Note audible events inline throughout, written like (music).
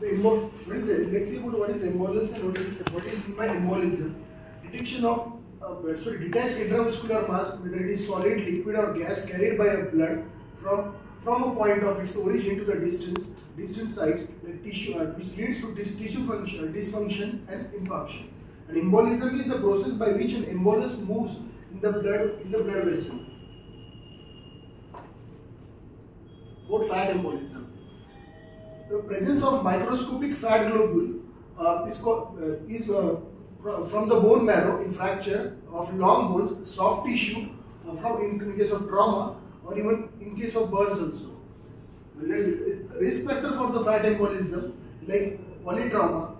the what is it? Let's see about what is embolism what is what is by embolism. Detection of uh, sorry, detached intravascular mass, whether it is solid, liquid, or gas carried by a blood from from a point of its origin to the distant distant site, like tissue, uh, which leads to dis- tissue function, dysfunction and infarction. And embolism is the process by which an embolus moves in the blood in the blood vessel. What fat embolism? The presence of microscopic fat globule uh, is, uh, is uh, from the bone marrow in fracture of long bones, soft tissue, uh, from in, case of trauma or even in case of burns also. Risk factor for the fat embolism like polytrauma,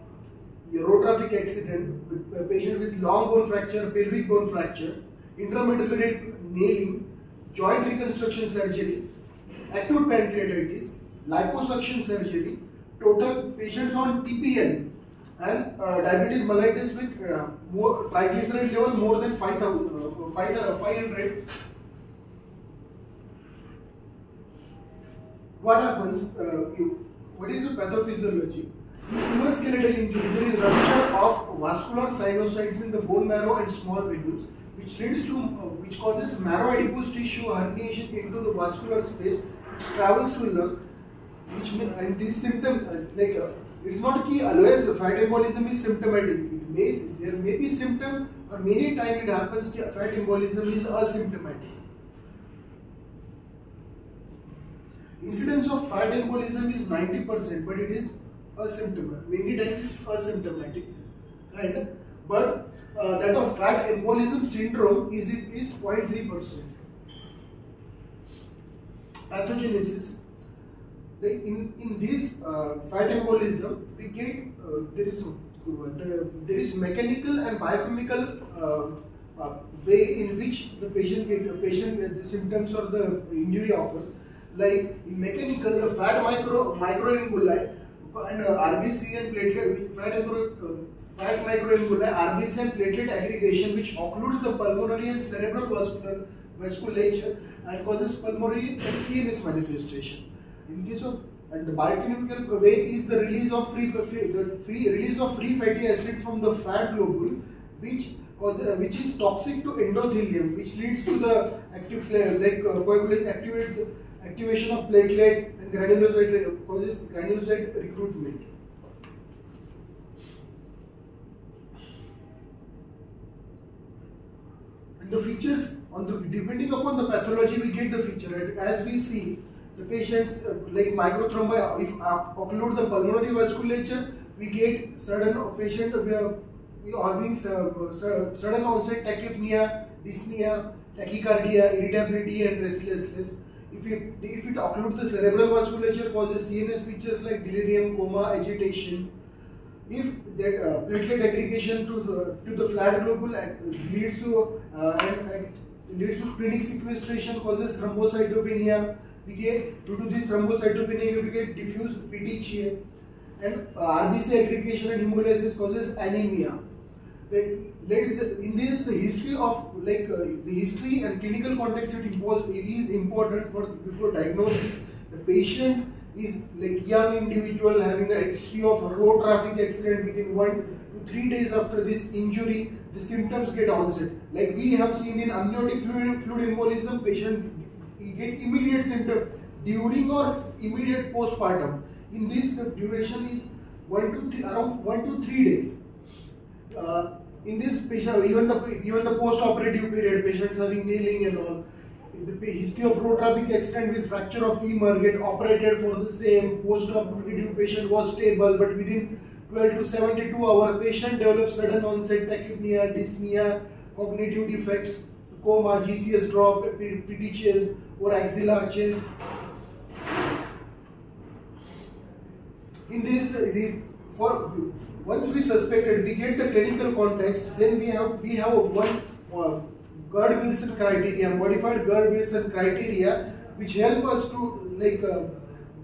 road traffic accident, patient with long bone fracture, pelvic bone fracture, intramedullary nailing, joint reconstruction surgery, acute pancreatitis, liposuction surgery, total patients on TPN and uh, diabetes mellitus with uh, more triglyceride level more than 5000 uh, 5, uh, 500 what happens uh, if, what is the pathophysiology? Severe skeletal injury there is rupture of vascular sinusoids in the bone marrow and small venules which leads to uh, which causes marrow adipose tissue herniation into the vascular space which travels to lung which and this symptom uh, like uh, it's not key always fat embolism is symptomatic it may there may be symptom or many time it happens ki fat embolism is asymptomatic incidence of fat embolism is 90% but it is asymptomatic many times it's asymptomatic and but uh, that of fat embolism syndrome is it is 0.3% pathogenesis like in in this uh, fat embolism we get uh, there is the, there is mechanical and biochemical uh, uh, way in which the patient get the patient with the symptoms or the injury occurs like in mechanical the fat micro microemboli and uh, RBC and platelet fat micro uh, fat microemboli RBC and platelet aggregation which occludes the pulmonary and cerebral vascular vasculature and causes pulmonary and CNS manifestation. In case of and the biochemical way is the release of free the free release of free fatty acid from the fat globule, which causes uh, which is toxic to endothelium, which leads to the active pla- like uh, coagulate activate activation of platelet and granulocyte re- causes granulocyte recruitment. And the features on the depending upon the pathology we get the feature as we see the patients uh, like microthrombi if uh, occlude the pulmonary vasculature we get sudden uh, patient we are we are having uh, sudden onset tachypnea dyspnea tachycardia irritability and restlessness. If it if it occludes the cerebral vasculature causes CNS features like delirium coma agitation. If that uh, platelet aggregation to the, to the flat globule uh, leads to uh, leads to splenic sequestration causes thrombocytopenia we get due to this thrombocytopenia we get diffuse petechiae and uh, RBC aggregation and hemolysis causes anemia. The, let's in this the history of like uh, the history and clinical context is important for before diagnosis. The patient is like young individual having a history of a road traffic accident within one to three days after this injury the symptoms get onset. Like we have seen in amniotic fluid embolism patient get immediate symptom during or immediate postpartum. In this the duration is one to three, around one to three days. Uh, in this patient, even the even the post-operative period, patients having nailing and all, the history of road traffic accident with fracture of femur get operated for the same. Post-operative patient was stable, but within 12 to 72 hour, patient develops sudden onset tachypnea, dyspnea, cognitive defects, coma, GCS drop, P- petechiae or axilla chest. in this the for once we suspected we get the clinical context then we have we have one uh, Gurd Wilson criteria modified Gurd Wilson criteria which help us to like uh,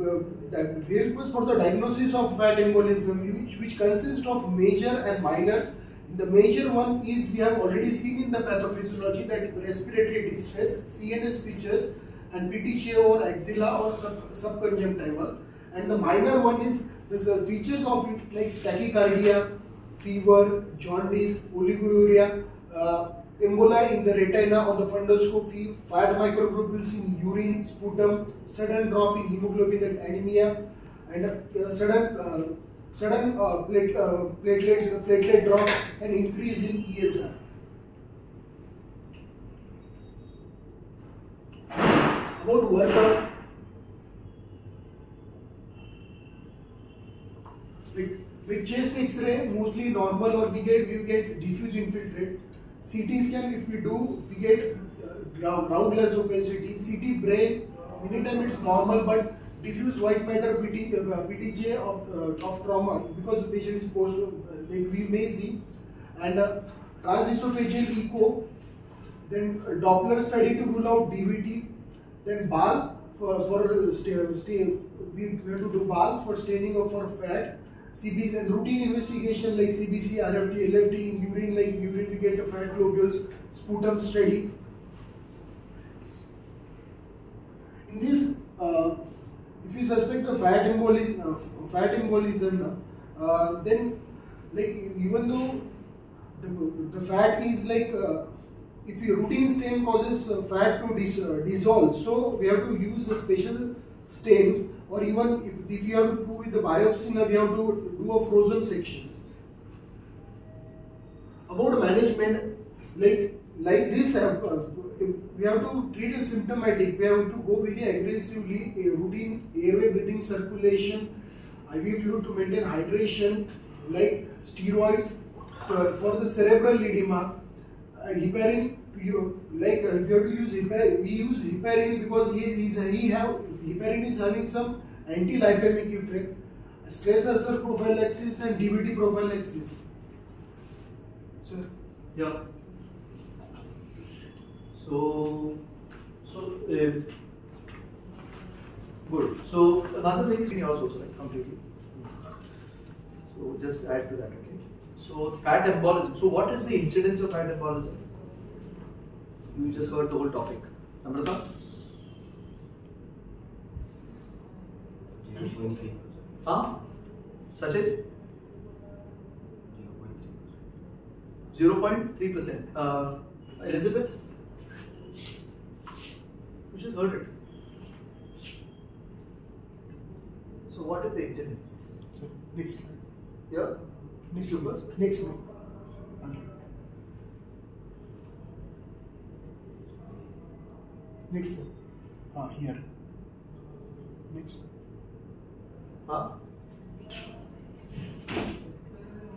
uh, help us for the diagnosis of fat embolism which, which consists of major and minor the major one is we have already seen in the pathophysiology that respiratory distress CNS features and petechiae or axilla or sub, subconjunctival. And the minor one is the features of it like tachycardia, fever, jaundice, oliguria, uh, emboli in the retina on the fundoscopy, fat microglobules in urine, sputum, sudden drop in hemoglobin and anemia, and uh, sudden uh, sudden uh, plate, uh, platelets platelet drop and increase in ESR. About workup, with, with chest X-ray, mostly normal or we get we get diffuse infiltrate. CT scan, if we do, we get uh, ground, ground-glass opacity. CT brain, many times it's normal, but diffuse white matter PT, uh, petechiae of, uh, of trauma because the patient is post, uh, like we may see. And uh, transesophageal echo, then Doppler study to rule out DVT, then BAL for, for stay, stay, we have to do BAL for staining of for fat, CBC and routine investigation like CBC, RFT, LFT in urine like urine we get fat globules, sputum study. In this, uh, if you suspect the fat embolism, uh, fat embolism, uh, then like even though the, the fat is like uh, if your routine stain causes uh, fat to dis, uh, dissolve, so we have to use a special stains or even if, if you have to do with the biopsy now we have to do a frozen sections. About management, like like this, uh, we have to treat it symptomatic. We have to go very aggressively, a routine airway breathing circulation, IV fluid to maintain hydration, like steroids uh, for the cerebral edema, and heparin. You, like uh, you have to use heparin, we use heparin because he is he have heparin is having some anti-lipemic effect, stress ulcer prophylaxis and DVT prophylaxis. Sir? Yeah. So, so uh, good. So another thing is in yours also, right? Completely. So just add to that, okay? So fat embolism. So what is the incidence of fat embolism? You just heard the whole topic. Amrita? 0.3. Huh? Sachin? 0.3. 0.3%. Uh, Elizabeth? Just heard it. So what is the incidence? So next slide. Yeah? Next Super. next next Okay. Next one. Ah here. Next. Huh?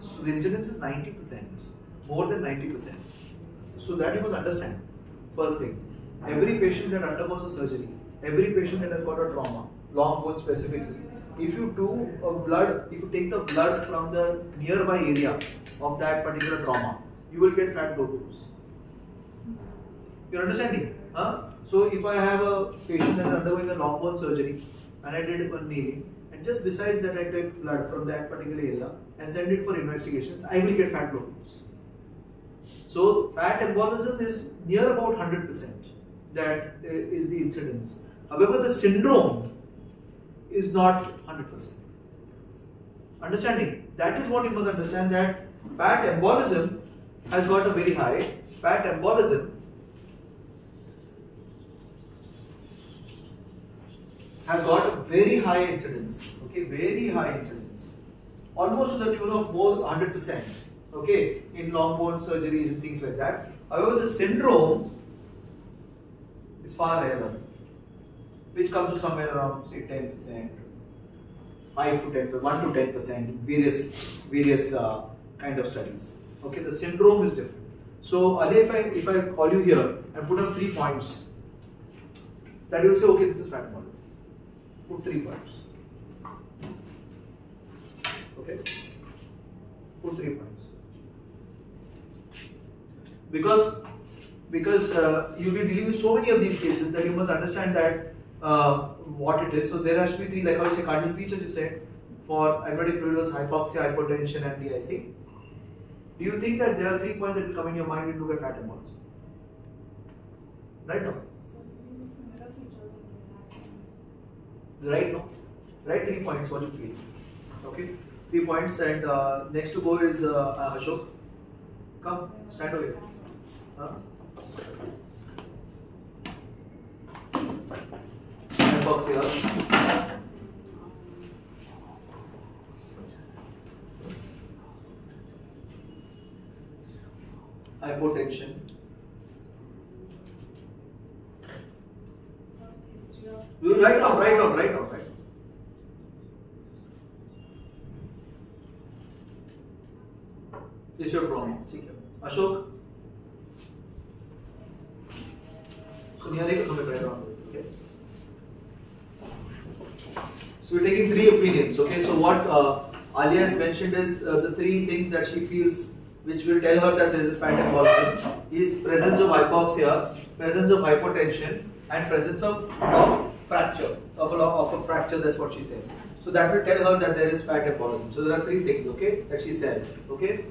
So the incidence is 90%, more than 90%. So that you must understand. First thing, every patient that undergoes a surgery, every patient that has got a trauma, long bone specifically, if you do a blood, if you take the blood from the nearby area of that particular trauma, you will get fat globules. You're understanding? Huh? So if I have a patient that is undergoing a long bone surgery and I did one nailing, and just besides that I take blood from that particular area and send it for investigations, I will get fat globules. So fat embolism is near about 100% that uh, is the incidence. However, the syndrome is not 100%. Understanding? That is what you must understand that fat embolism has got a very high fat embolism has got a very high incidence. Okay, very high incidence. Almost to the tune of more 100%. Okay, in long bone surgeries and things like that. However, the syndrome is far rarer, which comes to somewhere around say 10%, 5 to 10, 1 to 10%, various various uh, kind of studies. Okay, the syndrome is different. So, if I if I call you here and put up three points, that you'll say, okay, this is fat model. Put three points. Okay, put three points because because uh, you'll be dealing with so many of these cases that you must understand that uh, what it is. So there has to be three, like how you say, cardinal features. You said for admitted fluid hypoxia, hypotension, and DIC. Do you think that there are three points that come in your mind when you look at fat embolism? Right now, right now, Write three points what you feel. Okay, three points, and uh, next to go is uh, Ashok. Come, stand away. Huh? Hypoxia. Hypotension. You write down, write down, write down, write down. Your problem. ठीक है. Ashok. So near it, come write down. Okay. So we're taking three opinions. Okay. So what uh, Alia has mentioned is uh, the three things that she feels which will tell her that there is fat embolism is presence of hypoxia, presence of hypotension, and presence of, of fracture of a, of a fracture. That's what she says. So that will tell her that there is fat embolism. So there are three things, okay, that she says, okay,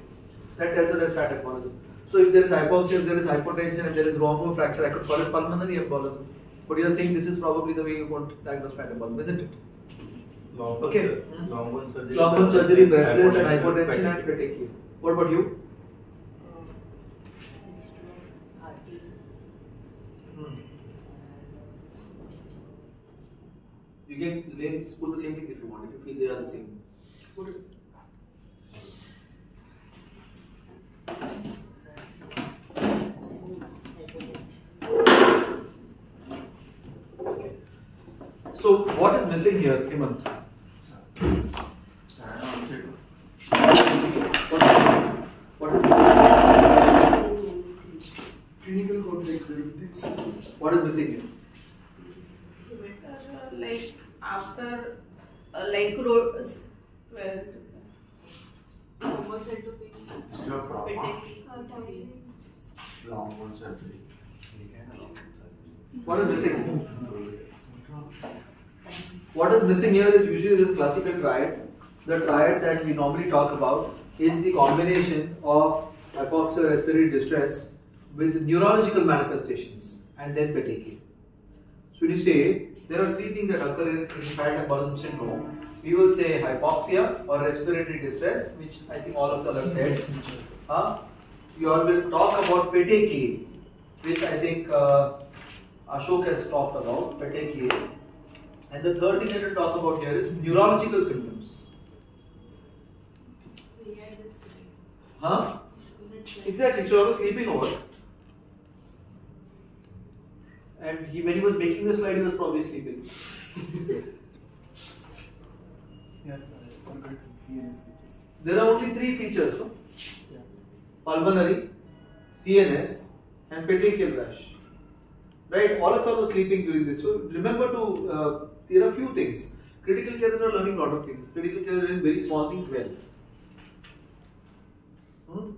that tells her there is fat embolism. So if there is hypoxia, if there is hypotension, if there is rhombo fracture, I could call it pulmonary embolism. But you are saying this is probably the way you want to diagnose fat embolism, isn't it? Long Okay. bone- Long bone surgery. Long bone surgery, breathless, and Hypotension, hypotension, and petechiae. What about you? Hmm. You can name, put the same things if you want, if you feel they are the same. Put it. Okay. So what is missing here, Hemant? What is, what is missing? Clinical context, everything. What is missing here? Uh, like after uh, like ro- s- where it is uh, homocytopenia, Is your trauma? petechiae, Long bone surgery. What is missing? What is missing here is usually this classical triad. The triad that we normally talk about is the combination of hypoxia respiratory distress with neurological manifestations and then petechiae. So when you say there are three things that occur in, in fat embolism syndrome, we will say hypoxia or respiratory distress, which I think all of us have said. Huh? You all will talk about petechiae, which I think uh, Ashok has talked about, petechiae. And the third thing that we'll talk about here is neurological symptoms. we had this Huh? Exactly. So I was sleeping over. And he, when he was making the slide, he was probably sleeping. (laughs) Yes, I forgot CNS features. There are only three features, no? Yeah. Pulmonary, CNS, and petechial rash. Right? All of us were sleeping during this. So remember to, uh, there are few things. Critical carers are learning a lot of things. Critical care is doing very small things well. Hmm?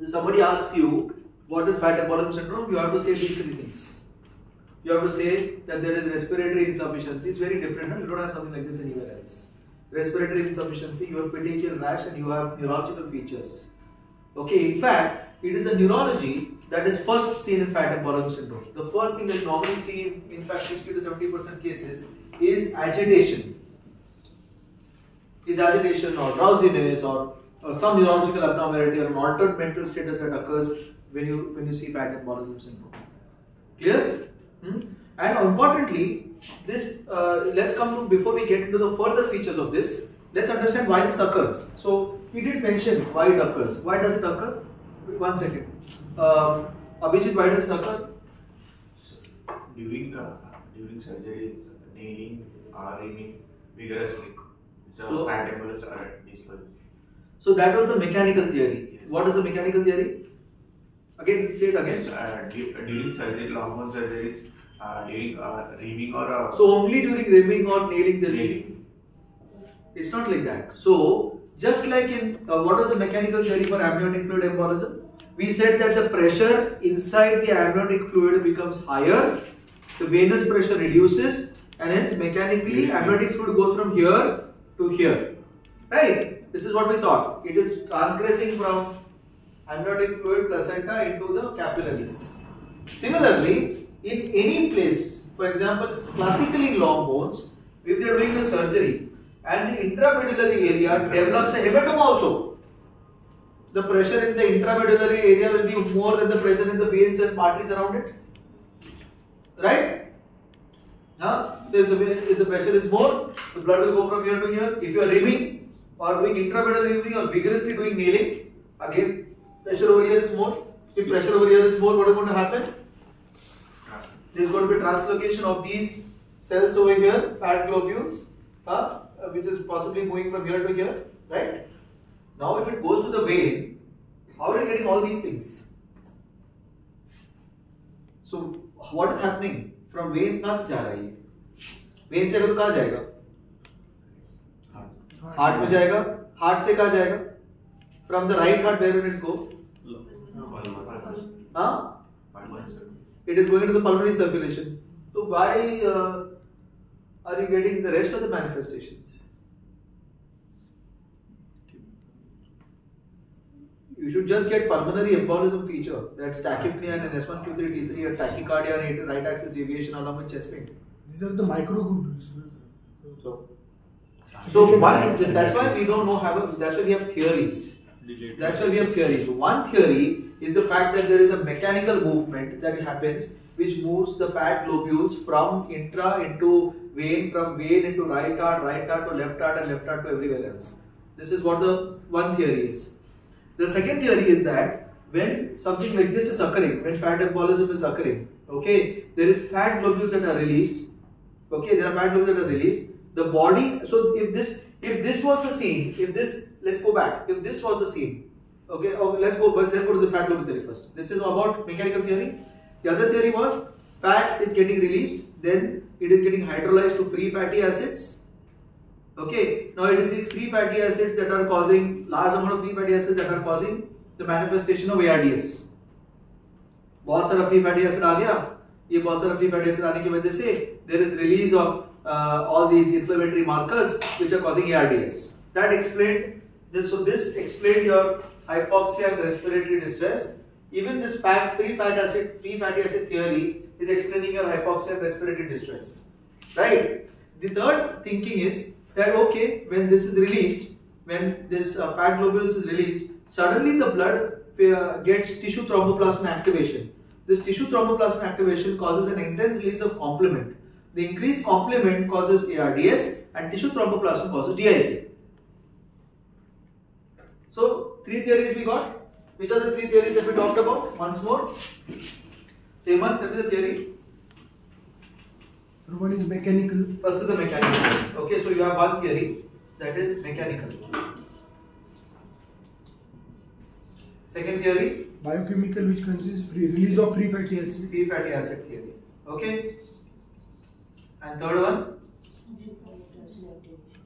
If somebody asks you, what is fat syndrome? You have to say these three things. You have to say that there is respiratory insufficiency. It's very different. Huh? You don't have something like this anywhere else. Respiratory insufficiency, you have petechial rash, and you have neurological features. Okay, in fact, it is the neurology that is first seen in fat embolism syndrome. The first thing that normally see in, fact, 60 to 70 percent cases is agitation. Is agitation or drowsiness or, or some neurological abnormality or an altered mental status that occurs when you when you see fat embolism syndrome. Clear? Hmm? And importantly, this uh, let's come to before we get into the further features of this. Let's understand why this occurs. So we did mention why it occurs. Why does it occur? One second. Um, Abhijit, why does it occur? During the during surgery, nailing or aiming vigorously. It's a So- embolus or. So that was the mechanical theory. What is the mechanical theory? Again, say it Yes, again. uh, during surgery, long bone surgeries, uh, during uh, reaming or uh, So only during reaming or nailing the nailing. It's not like that. So, just like in uh, what was the mechanical theory for amniotic fluid embolism? We said that the pressure inside the amniotic fluid becomes higher, the venous pressure reduces, and hence mechanically mm-hmm. amniotic fluid goes from here to here. Right? This is what we thought. It is transgressing from amniotic fluid placenta into the capillaries. Similarly, in any place, for example, classically in long bones, if they are doing the surgery and the intramedullary area develops a hematoma also, the pressure in the intramedullary area will be more than the pressure in the veins and arteries around it. Right? Huh? So if the, if the pressure is more, the blood will go from here to here. If you are reaming or doing intramedullary reaming or vigorously doing nailing, again pressure over here is more. If pressure over here is more, what is going to happen? There is going to be translocation of these cells over here, fat globules, huh? uh, which is possibly moving from here to here, right? Now, if it goes to the vein, how are you getting all these things? So, what is happening? From vein कहाँ से जा रहा है ये? Vein से अगर तो कहाँ जाएगा? Heart में जाएगा. Heart से कहाँ जाएगा? From the right heart, where will it go? Huh? It is going to the pulmonary circulation. So why uh, are you getting the rest of the manifestations? You should just get pulmonary embolism feature. That's tachypnea and S1Q3T3 and tachycardia and right axis deviation along with chest pain. These are the microglobules. So, so one, that's why we don't know have a, that's why we have theories. That's why we have theories. One theory is the fact that there is a mechanical movement that happens which moves the fat globules from intra into vein, from vein into right heart, right heart to left heart, and left heart to everywhere else. This is what the one theory is. The second theory is that when something like this is occurring, when fat embolism is occurring, okay, there is fat globules that are released. Okay, there are fat globules that are released. The body. So if this, if this was the scene, if this, let's go back. If this was the scene, okay, okay let's go. But let's go to the fat globule theory first. This is about mechanical theory. The other theory was fat is getting released, then it is getting hydrolyzed to free fatty acids. Okay, now it is these free fatty acids that are causing large amount of free fatty acids that are causing the manifestation of ARDS. बहुत सारा free fatty acid आ गया ये बहुत सारा free fatty acid आने की वजह से there is release of uh, all these inflammatory markers which are causing ARDS. That explained this. So this explained your hypoxia and respiratory distress. Even this fat free fat acid free fatty acid theory is explaining your hypoxia and respiratory distress. Right. The third thinking is that okay when this is released when this uh, fat globules is released suddenly the blood uh, gets tissue thromboplastin activation. This tissue thromboplastin activation causes an intense release of complement. The increased complement causes ARDS and tissue thromboplastin causes DIC so three theories we got. Which are the three theories that we talked about? Once more. Hemant, what is the theory One is mechanical. First is the mechanical. Okay, so you have one theory that is mechanical. Second theory, Biochemical, which consists free release of free fatty acid. free fatty acid theory. Okay. And third one,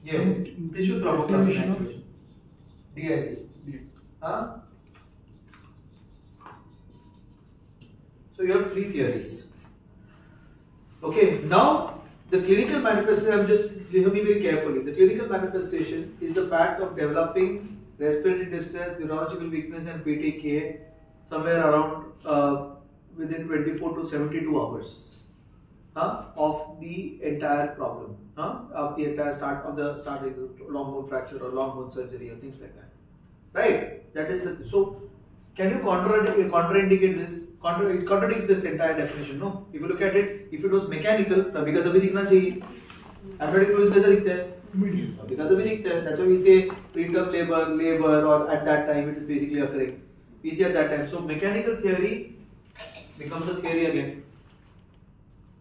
yes, tissue thromboplastin activation. DIC. Huh? So you have three theories. Okay, now the clinical manifestation, I'm just hear me very carefully. The clinical manifestation is the fact of developing respiratory distress, neurological weakness, and petechiae somewhere around uh, within 24 to 72 hours huh, of the entire problem, huh, of the entire start of the start of the long bone fracture or long bone surgery or things like that. Right? That is the so. Can you contradict, contraindicate this? Contra, it contradicts this entire definition. No. If you look at it, if it was mechanical, तभी का तभी दिखना चाहिए. Athletic fluids कैसे दिखते हैं? Immediate. तभी का तभी दिखते हैं. That's why we say preterm labor, labor, or at that time it is basically occurring. We see at that time. So mechanical theory becomes a theory again.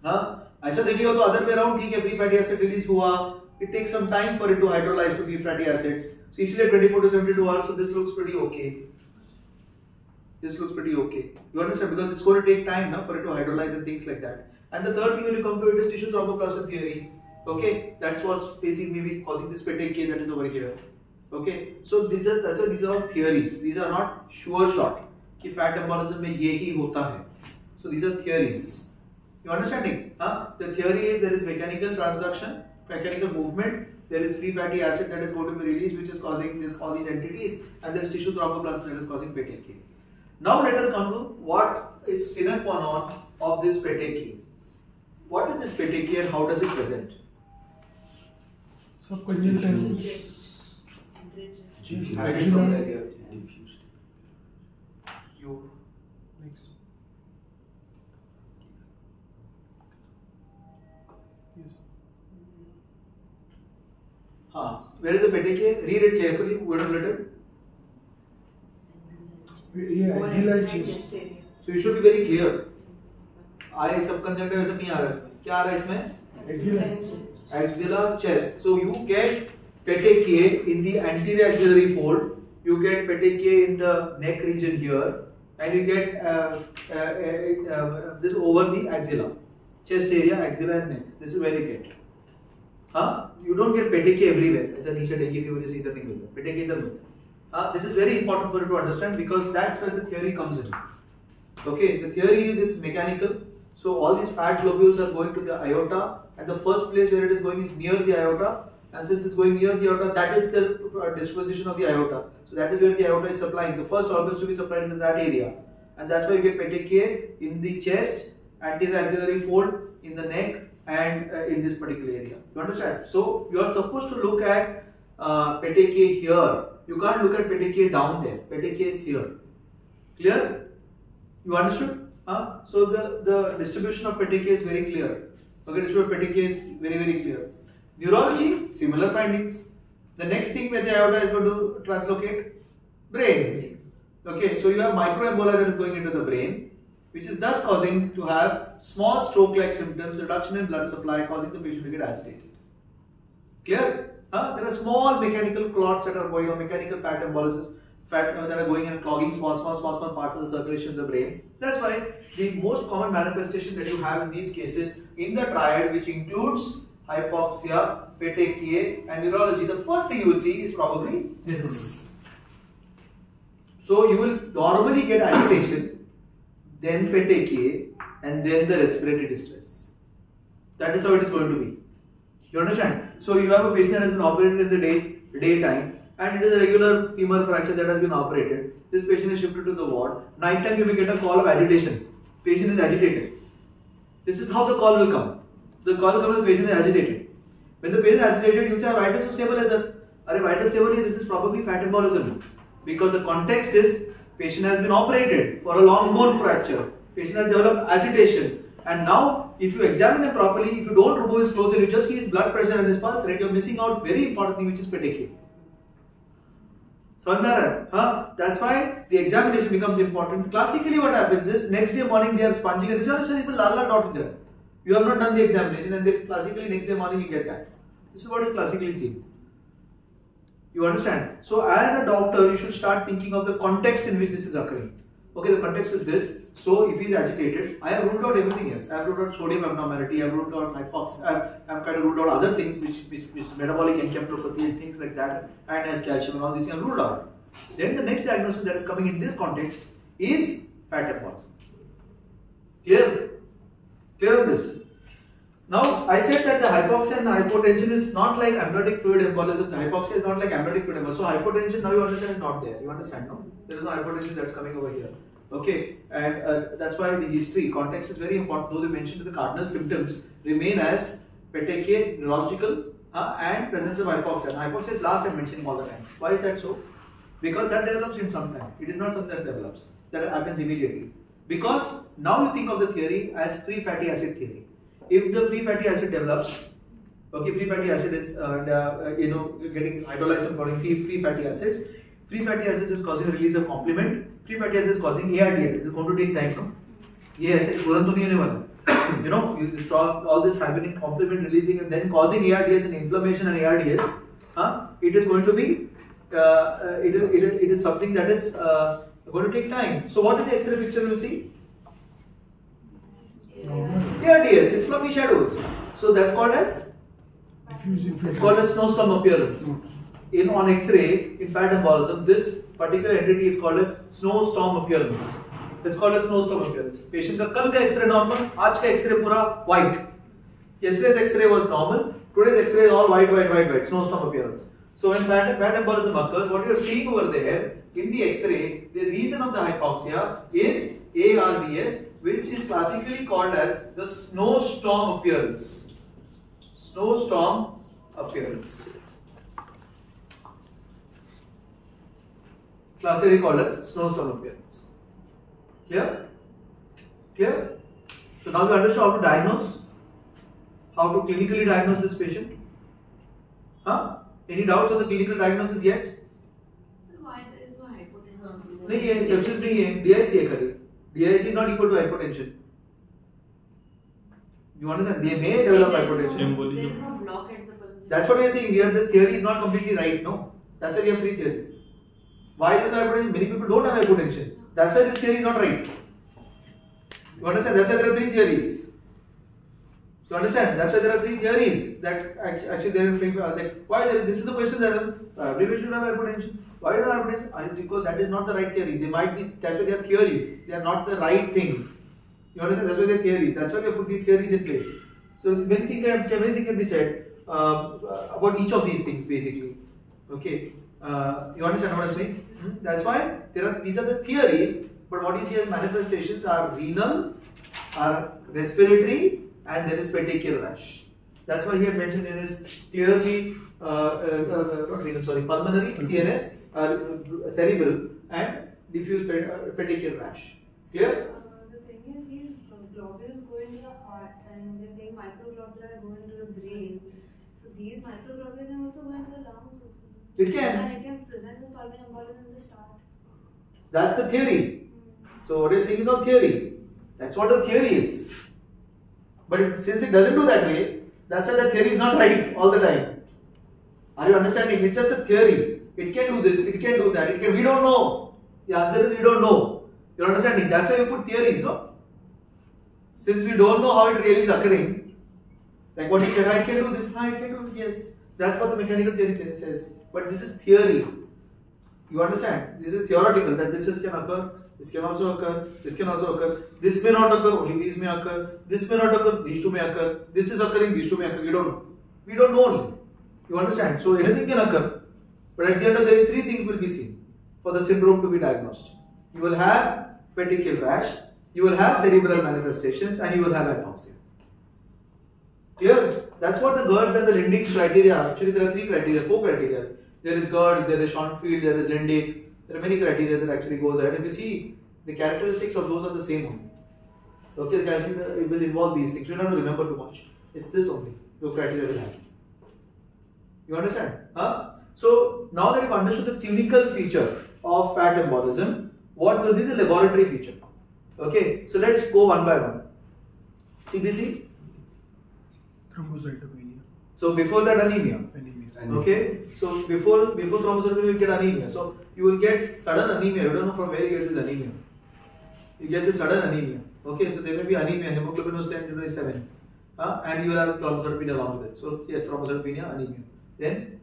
हाँ ऐसा देखिएगा तो अदर वे अराउंड ठीक है फ्री फैटी एसिड रिलीज़ हुआ it takes some time for it to hydrolyse to free fatty acids इसलिए 24 to 72 hours so this looks pretty okay this looks pretty okay you understand because it's going to take time now for it to hydrolyze and things like that and the third thing when you come to it is tissue thromboplastin theory okay that's what's basically maybe causing this petechiae that is over here okay so these are that's why these are all theories these are not sure shot कि fat embolism में ये ही होता है so these are theories you understanding huh? the theory is there is mechanical transduction mechanical movement there is free fatty acid that is going to be released which is causing this all these entities and there is tissue thromboplastin that is causing petechiae now let us come to what is sine qua non of this petechiae what is this petechiae and how does it present Subconjunctival. Chest, axilla. You Next. Yes. Huh. Where is the petechiae? Read it carefully. Word of letter. ये axillary cheese so you should be very clear eye subconjunctival sub नहीं आ रहा इसमें क्या आ रहा है इसमें axillary axillary chest so you get petechiae in the anterior axillary fold you get petechiae in the neck region here and you get uh, uh, uh, this over the axilla chest area axilla and neck this is where you get huh you don't get petechiae everywhere aisa niche petechiae ki wajah se idhar nahi milta petechiae idhar milta Uh, this is very important for you to understand because that's where the theory comes in. Okay, the theory is it's mechanical. So all these fat globules are going to the aorta and the first place where it is going is near the aorta and since it's going near the aorta that is the uh, disposition of the aorta. So that is where the iota is supplying. The first organs to be supplied is in that area and that's why you get petechiae in the chest, anterior axillary fold in the neck and uh, in this particular area. You understand? So you are supposed to look at uh, petechiae here you can't look at petechiae down there petechiae is here clear you understood? Huh? So the, the distribution of petechiae is very clear. Okay, distribution of petechiae is very very clear. Neurology, similar findings. The next thing where the aorta is going to translocate, brain. Okay, so you have microembolia that is going into the brain, which is thus causing to have small stroke-like symptoms, reduction in blood supply, causing the patient to get agitated. Clear? Huh? There are small mechanical clots that are going on, mechanical fat embolysis, fat uh, that are going and clogging small, small, small, small parts of the circulation of the brain. That's why the most common manifestation that you have in these cases in the triad, which includes hypoxia, petechiae, and neurology, the first thing you will see is probably this. So you will normally get agitation, then petechiae, and then the respiratory distress. That is how it is going to be. You understand? So you have a patient that has been operated in the day daytime, and it is a regular femur fracture that has been operated. This patient is shifted to the ward. Nighttime you may get a call of agitation. Patient is agitated. This is how the call will come. The call will come when the patient is agitated. When the patient is agitated, you say, vitals so stable as a Are vital stable here? This is probably fat embolism. Because the context is patient has been operated for a long bone fracture. Patient has developed agitation. And now, if you examine him properly, if you don't remove his clothes and you just see his blood pressure and his pulse rate, you're missing out very important thing which is petechiae. Swandaran, huh? That's why the examination becomes important. Classically, what happens is next day morning they are sponging and they say, "Sir, people lala dot there. You have not done the examination, and they classically next day morning you get that. This is what is classically seen. You understand? So, as a doctor, you should start thinking of the context in which this is occurring. Okay, the context is this so if he is agitated i have ruled out everything else i have ruled out sodium abnormality i have ruled out hypoxia, i have, kind of ruled out other things which which, which metabolic encephalopathy and things like that and has calcium and all these things have ruled out then the next diagnosis that is coming in this context is fat embolism clear clear on this now, I said that the hypoxia and the hypotension is not like amniotic fluid embolism. The hypoxia is not like amniotic fluid embolism. So hypotension, now you understand, is not there. You understand, no? There is no hypotension that's coming over here. Okay, and uh, that's why the history, context is very important. Though they mentioned the cardinal symptoms remain as petechiae, neurological, uh, and presence of hypoxia. And hypoxia is last I'm mentioning all the time. Why is that so? Because that develops in some time. It is not something that develops. That happens immediately. Because now you think of the theory as free fatty acid theory if the free fatty acid develops, okay, free fatty acid is uh, uh, you know getting hydrolyzed forming free, free fatty acids. Free fatty acids is causing release of complement. Free fatty acids is causing ARDS. This is going to take time, no? ये ऐसे तुरंत तो नहीं होने वाला you know you stop all this happening complement releasing and then causing ARDS and inflammation and ARDS huh? it is going to be uh, uh, it, is, it, is, it is something that is uh, going to take time so what is the x-ray picture we will see ARDS, it's fluffy shadows. So that's called as Diffuse it's infiltration. called as snowstorm appearance. In on X-ray, in fat embolism, this particular entity is called as snowstorm appearance. It's called as snowstorm appearance. Patient का कल का X-ray normal, आज का X-ray पूरा white. Yesterday's X-ray was normal. Today's X-ray is all white, white, white, white. Snowstorm appearance. So when fat, fat embolism occurs, what you are seeing over there in the X-ray, the reason of the hypoxia is ARDS, which is classically called as the snowstorm appearance. Snowstorm appearance. Classically called as snowstorm appearance. Clear? Clear? So now we understood how to diagnose, how to clinically diagnose this patient. Huh? Any doubts on the clinical diagnosis yet? So why there is no hypotension? नहीं है sepsis नहीं है DIC है खाली DIC is not equal to hypertension you understand they may develop There is hypertension no- Emboli. There is no block at the pulmonary. that's what we are saying here this theory is not completely right no that's why we have three theories why there is no hypertension many people don't have hypertension that's why this theory is not right. You understand? That's why there are three theories. You understand? That's why there are three theories that act- actually there are uh, that why there, this is the question that uh, patient should have hypertension why do have hypertension I, because that is not the right theory. They might be that's why they are theories. They are not the right thing. You understand? That's why they are theories. That's why we have put these theories in place. So many things can, many things can be said uh, about each of these things basically. Okay? Uh, you understand what i'm saying? That's why there are these are the theories but what you see as manifestations are renal are respiratory and there is petechial rash. That's why he had mentioned there is clearly uh, uh, uh, not renal, sorry, pulmonary, CNS, uh, cerebral, and diffuse pet- uh, petechial rash. Clear? Uh, the thing is, these uh, globules go into the heart, and we're saying microglobuli go into the brain. So these microglobuli can also go into the lungs. It can. The start. That's the theory. So what you're saying is all theory. That's what the theory is. But since it doesn't do that way, that's why the theory is not right all the time. Are you understanding? It's just a theory. It can do this, it can do that, it can. We don't know. The answer is we don't know. You're understanding? That's why we put theories, no? Since we don't know how it really is occurring, like what he said, I can do this, I can do this. Yes, that's what the mechanical theory says. But this is theory. You understand? This is theoretical that this is can occur, this can also occur, this can also occur, this may not occur, only these may occur, this may not occur, these two may occur, this is occurring, these two may occur. We don't know. We don't know only. You understand? So anything can occur. But at the end of the day, three things will be seen for the syndrome to be diagnosed. You will have petechial rash, you will have cerebral manifestations, and you will have hypoxia. Clear? That's what the Gurd's and the Lindeque's criteria. are. Actually, there are three criteria, four criteria. There is Gurd's, there is Schonfeld, there is Lindeque. There are many criteria that actually goes ahead. If you see, the characteristics of those are the same only. Okay, the characteristics are- will involve these things. You don't have to remember too much. It's this only. The criteria will have. You understand? Huh? So now that you've understood the clinical feature of fat embolism, what will be the laboratory feature? Okay, so let's go one by one. CBC. Thrombocytopenia. So before that anemia. Anemia. Okay, so before before thrombocytopenia you will get anemia. So you will get sudden anemia. You don't know from where you get this anemia. You get this sudden anemia. Okay, so there may be anemia. Hemoglobin was 10 to 7. Uh, and you will have thrombocytopenia along with it. So yes, thrombocytopenia, anemia. Then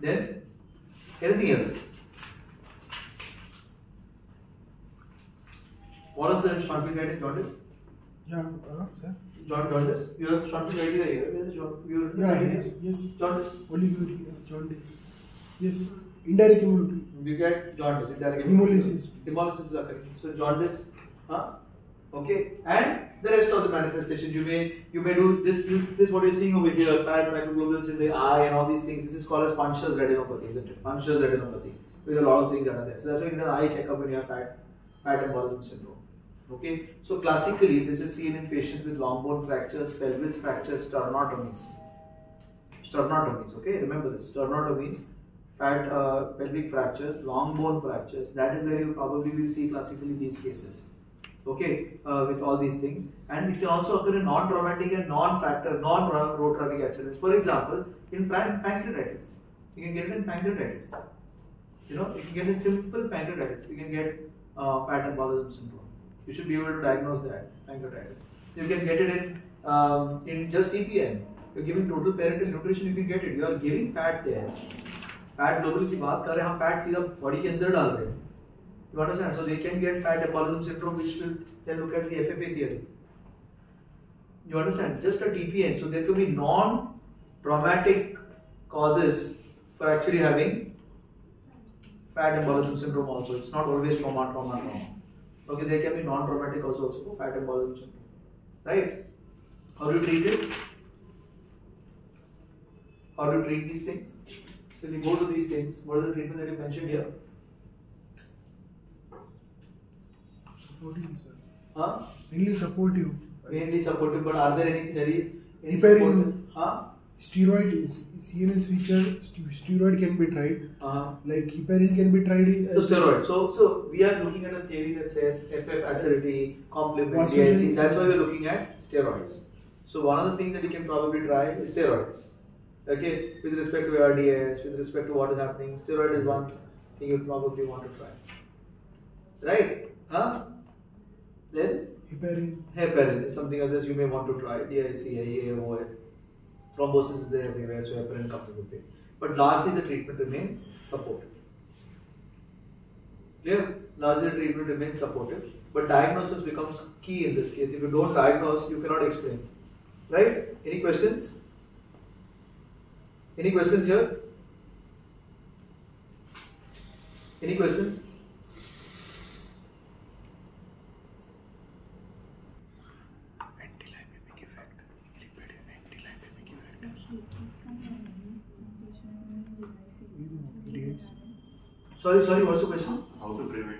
then anything else? What is the Schonfeld jaundice? Yeah, uh, sir. John jaundice. You have Schonfeld criteria here. Where is John? You Yeah, yes, yes. Jaundice. Oliguria, jaundice. Yes. Indirect hemolysis. You get jaundice, indirect Hemolysis. Hemolysis is occurring. So jaundice, huh? Okay, and the rest of the manifestations you may you may do this this this what you're seeing over here, fat microglobules in the eye and all these things. This is called as Purtscher's retinopathy, isn't it? Purtscher's retinopathy. With a lot of things that are there. So that's why you need an eye checkup when you have fat fat embolism syndrome. Okay, so classically this is seen in patients with long bone fractures, pelvis fractures, sternotomies. Sternotomies, okay, remember this sternotomies, fat uh, pelvic fractures, long bone fractures. That is where you probably will see classically these cases. Okay, uh, with all these things, and it can also occur in non-traumatic and non-factor, non-road traffic accidents. For example, in pancreatitis, you can get it in pancreatitis. You know, you can get in simple pancreatitis. You can get uh, fat embolism syndrome. You should be able to diagnose that pancreatitis. You can get it in um, in just EPN. You're giving total parental nutrition. You can get it. You are giving fat there. Fat globule की बात कर रहे हैं हम fat सीधा body के अंदर डाल रहे हैं you understand so they can get fat embolism syndrome which will then look at the FFA you understand just a tpn so there could be non traumatic causes for actually having fat embolism syndrome also it's not always trauma trauma trauma okay they can be non traumatic causes also for fat embolism syndrome right How do you treat it? How do you treat these things? So if you go to these things, what is the treatment that you mentioned here? Supportive, sir. Huh? Mainly supportive. Mainly supportive, but are there any theories? Any Heparin. supportive? Huh? Steroid is CNS feature. st- Steroid can be tried. Uh-huh. Like heparin can be tried. So steroid. So so we are looking at a theory that says FF acidity, complement, DIC. That's why we're looking at steroids. So one of the things that you can probably try is steroids. Okay, with respect to ARDS, with respect to what is happening, steroid is one thing you probably want to try. Right? Huh? Then Heparin. heparin is something others you may want to try. DIC, IA, OA. Thrombosis is there everywhere, so heparin comes into play. But largely the treatment remains supportive. Clear? Largely the treatment remains supportive. But diagnosis becomes key in this case. If you don't diagnose, you cannot explain. Right? Any questions? Any questions here? Any questions? Antilipemic effect. Heparin antilipemic effect. DIC. Sorry, sorry, what's the question? How to prevent.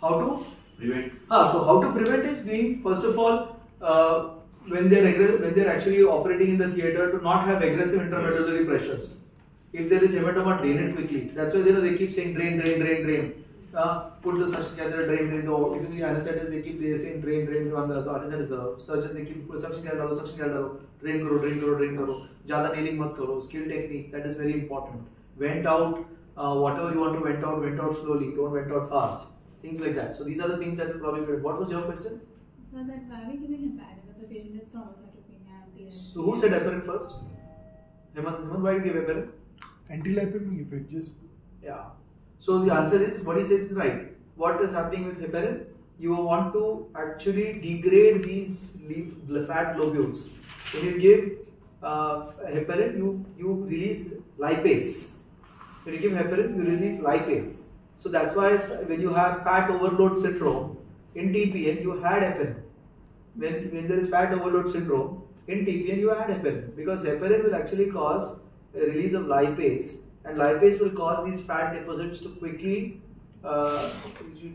How to? Prevent. Ah, so how to prevent is being, first of all, uh, when they're when they're actually operating in the theater to not have aggressive intramedullary yes. pressures. If there is hematoma, drain it quickly. That's why they, you know, they keep saying drain, drain, drain, drain. Uh, put the suction catheter, drain, drain. The, if you the anesthetist, they keep saying drain, drain. On the, thing anesthetist, the surgeon, they keep put suction catheter, suction catheter, drain, karo, drain, karo, drain, karo. Jada nailing mat karo. Skill technique that is very important. Went out uh, whatever you want to vent out, vent out slowly. Don't vent out fast. Things like that. So these are the things that will probably. be- What was your question? So that why are we giving heparin if the patient is thrombocytopenia and So who said heparin first? Hemant, Hemant, why did you give heparin? Antilipemic effect. Just Yeah. So the answer is what he says is right. What is happening with heparin? You want to actually degrade these le- fat globules. When you give uh, heparin, you you release lipase. When you give heparin, you release lipase. So that's why when you have fat overload syndrome in TPN, you had heparin. When when there is fat overload syndrome in TPN, you add heparin because heparin will actually cause a release of lipase, and lipase will cause these fat deposits to quickly uh,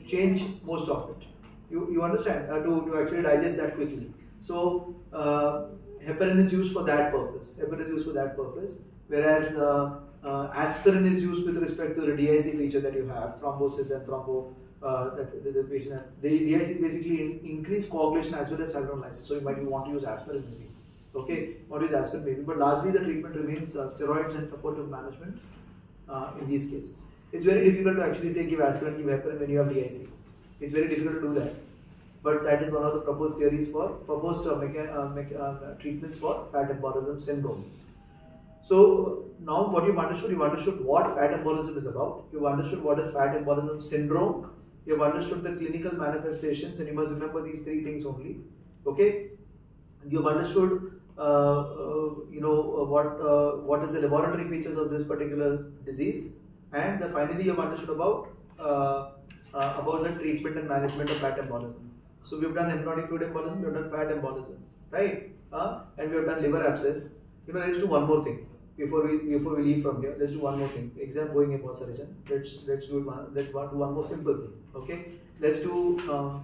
change most of it. You, you understand uh, to, to actually digest that quickly. So uh, heparin is used for that purpose. Heparin is used for that purpose, whereas uh, aspirin is used with respect to the DIC feature that you have, thrombosis and thrombo. Uh, patient. The DIC basically in, increased coagulation as well as fibrinolysis. So you might want to use aspirin maybe. Okay, to use aspirin maybe, but largely the treatment remains uh, steroids and supportive management uh, in these cases. It's very difficult to actually say give aspirin, give heparin when you have DIC. It's very difficult to do that. But that is one of the proposed theories for proposed uh, mecha- uh, mecha- uh, treatments for fat embolism syndrome. So now what you've understood, you've understood what fat embolism is about. You've understood what is fat embolism syndrome. You've understood the clinical manifestations, and you must remember these three things only. Okay. You've understood, uh, uh, you know, uh, what uh, what is the laboratory features of this particular disease, and the, finally you've understood about uh, uh, about the treatment and management of fat embolism. So we've done hemorrhagic fluid embolism, we've done fat embolism, right? And we have done liver abscess. You know, let's do one more thing before we before we leave from here. Let's do one more thing. Exam going in what's Let's let's do one. Let's do one more simple thing. Okay. Let's do um,